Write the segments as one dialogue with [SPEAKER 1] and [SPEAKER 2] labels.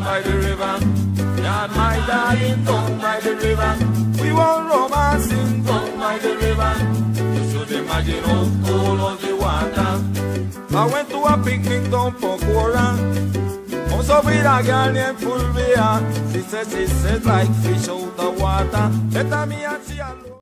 [SPEAKER 1] down by the river. Yeah, my darling, down by the river. We want romancing down by the river. You should imagine how cool on the water. I went to a picnic down for Cora. Also with a girl named Fulvia. She says she says, like fish out the water. Better me and see alone.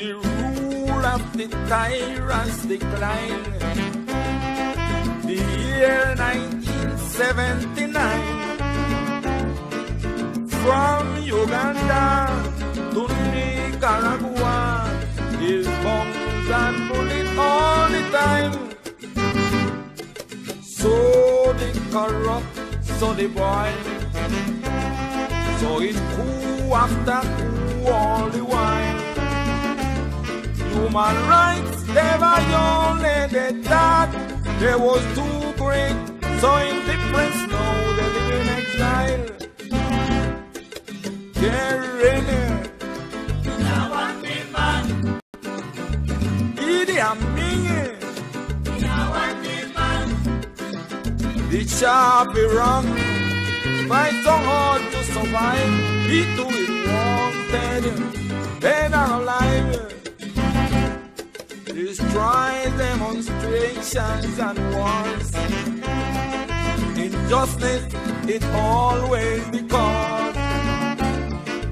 [SPEAKER 1] The rule of the tyrants decline. The year 1979. From Uganda to Nicaragua is bombs and bullets all the time. So the corrupt, so the boy. So it's coup after coup all the while. Human rights, were violated that they was too great. So indifference now they live in exile.
[SPEAKER 2] Big man,
[SPEAKER 1] Idi Amin, the sharp wrong. Fight so hard to survive. He too it wanted. Or alive. Destroy demonstrations and wars. Injustice it always because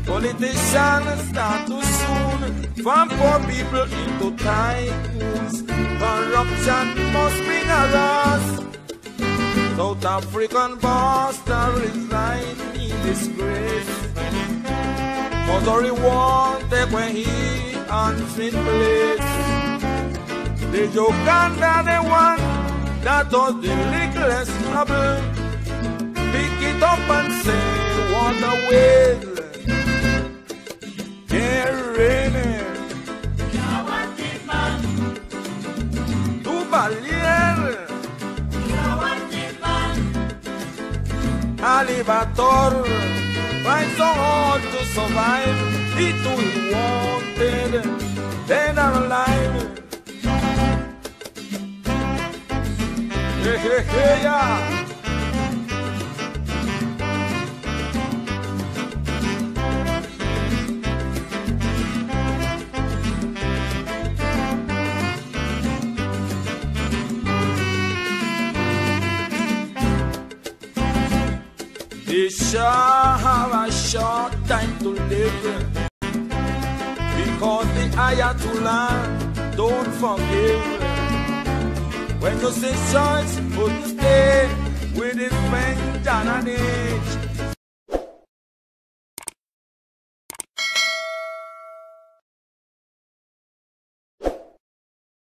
[SPEAKER 1] politicians start to soon from poor people into tycoons. Corruption must be loss. South African bastard resign in disgrace. Missouri wanted when he unfit place. The Uganda the one that does the littlest trouble. Pick it up and say what a whale.
[SPEAKER 2] Big man,
[SPEAKER 1] Alibator fight so hard to survive. Too is wanted, They sure have a short time to live because the Ayatollah don't forgive. When say choice, couldn't stay with his friend Janani.